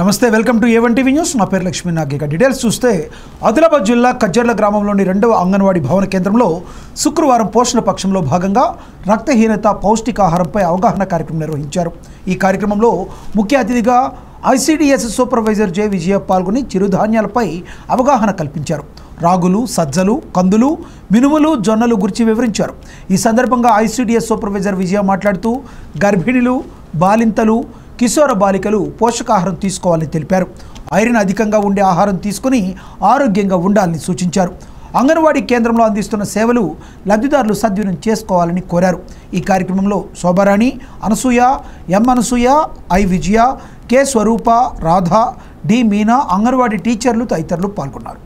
నమస్తే welcome to A one TV news. నా పేరు లక్ష్మీ నాగిక. డీటెయిల్స్ చూస్తే ఆదిలాబాద్ జిల్లా కజ్జర్ల గ్రామంలోని రెండవ అంగన్వాడీ భవన కేంద్రంలో శుక్రవారం పోషణ పక్షంలో భాగంగా రక్తహీనత పౌష్టికాహారంపై అవగాహన కార్యక్రమం నిర్వహించారు. ఈ కార్యక్రమంలో ముఖ్య అతిథిగా ఐసీడీఎస్ సూపర్వైజర్ జే విజయ పాల్గొని చిరుధాన్యాలపై అవగాహన కల్పించారు. రాగులు సజ్జలు కందులు మినుములు జొన్నలు గురించి వివరించారు. ఈ సందర్భంగా ఐసీడీఎస్ సూపర్వైజర్ విజయ మాట్లాడుతూ గర్భిణులు బాలింతలు కిశోర బాలికలు పోషకాహారం తీసుకోవాలని తెలిపారు. ఐరన్ అధికంగా ఉండే ఆహారం తీసుకుని ఆరోగ్యంగా ఉండాలని సూచించారు. అంగన్వాడీ కేంద్రంలో అందిస్తున్న సేవలు లబ్ధిదారులు సద్వినియోగం చేసుకోవాలని కోరారు. ఈ కార్యక్రమంలో Shobharani Anasuya M Anasuya I Vijaya K Swaroopa Radha D Meena anganwadi టీచర్లు తదితరులు పాల్గొన్నారు.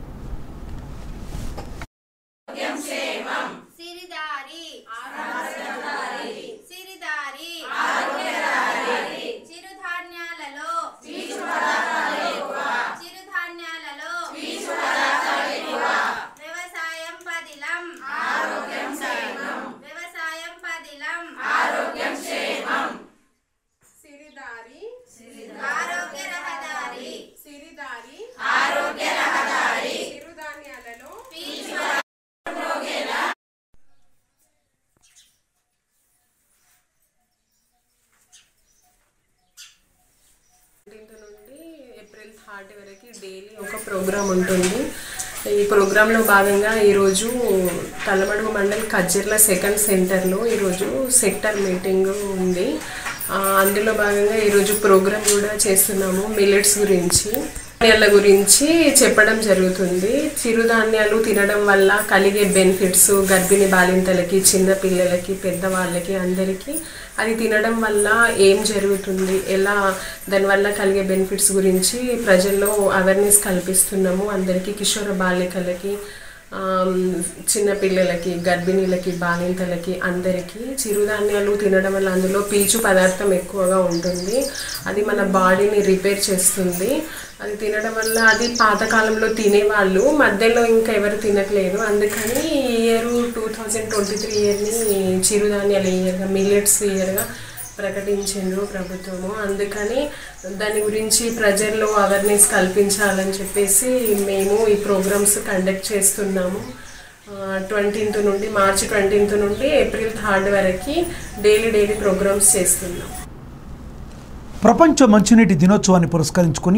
ఏప్రిల్ వరకు డైలీ ఒక ప్రోగ్రామ్ ఉంటుంది. ఈ ప్రోగ్రాంలో భాగంగా ఈరోజు తలమడుగు మండల్ కజ్జిర్ల సెకండ్ సెంటర్లో ఈరోజు సెక్టర్ మీటింగ్ ఉంది. అందులో భాగంగా ఈరోజు ప్రోగ్రామ్ కూడా చేస్తున్నాము మిల్లెట్స్ గురించి. ధాన్యాల గురించి చెప్పడం జరుగుతుంది. చిరుధాన్యాలు తినడం వల్ల కలిగే బెనిఫిట్స్ గర్భిణీ బాలింతలకి చిన్న పిల్లలకి పెద్దవాళ్ళకి అందరికీ అది తినడం వల్ల ఏం జరుగుతుంది? ఎలా? దానివల్ల కలిగే బెనిఫిట్స్ గురించి ప్రజల్లో అవేర్నెస్ కల్పిస్తున్నాము. అందరికీ కిషోర బాలికలకి చిన్నపిల్లలకి గర్భిణీలకి బాలింతలకి అందరికీ చిరుధాన్యాలు తినడం వల్ల అందులో పీచు పదార్థం ఎక్కువగా ఉంటుంది. అది మన బాడీని రిపేర్ చేస్తుంది. అది తినడం వల్ల అది పాతకాలంలో తినేవాళ్ళు మధ్యలో ఇంకా ఎవరు తినట్లేదు. అందుకని ఈ year two thousand twenty three ఇయర్ని చిరుధాన్యాలు ఇయర్గా మిల్లెట్స్ ఇయర్గా ప్రకటించిండ్రు ప్రభుత్వము. అందుకని దాని గురించి ప్రజల్లో అవేర్నెస్ కల్పించాలని చెప్పేసి మేము ఈ ప్రోగ్రామ్స్ కండక్ట్ చేస్తున్నాము. ట్వంటీన్త్ నుండి మార్చి ట్వంటీన్త్ నుండి ఏప్రిల్ థర్డ్ వరకు డైలీ డైలీ ప్రోగ్రామ్స్ చేస్తున్నాం. ప్రపంచ మంచినీటి దినోత్సవాన్ని పురస్కరించుకుని